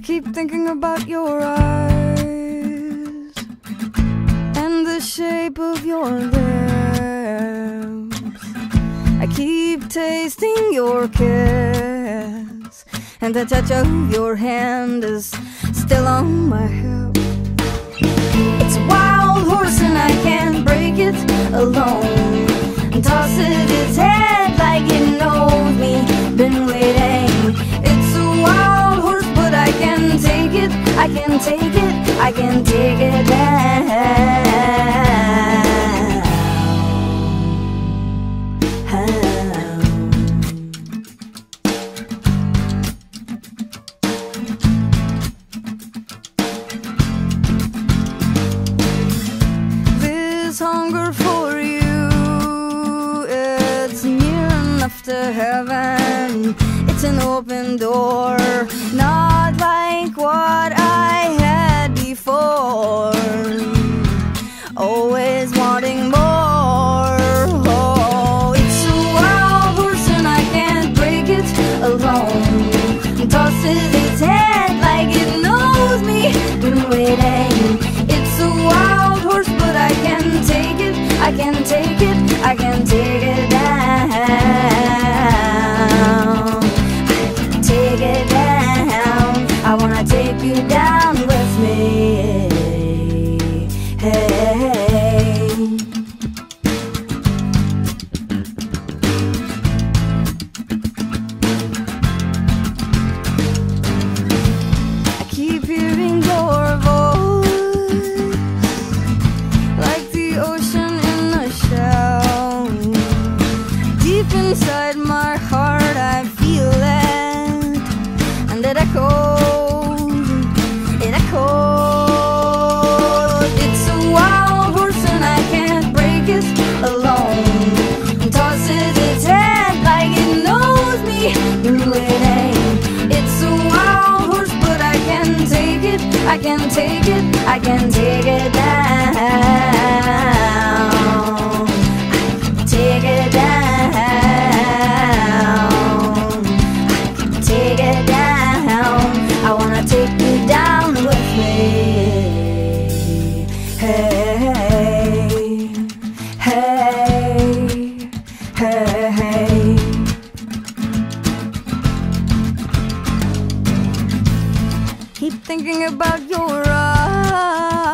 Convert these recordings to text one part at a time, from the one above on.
keep thinking about your eyes and the shape of your lips. I keep tasting your kiss, and the touch of your hand is still on my hip. It's a wild horse, and I can't break it alone. And tosses I can take it. I can take it down. This hunger for you, it's near enough to heaven. It's an open door, not like Always Deep inside my heart, I feel it, Keep thinking about your eyes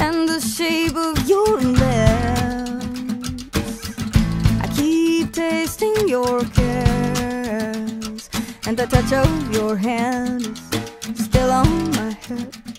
and the shape of your lips. I keep tasting your kiss, and the touch of your hand is still on my hip.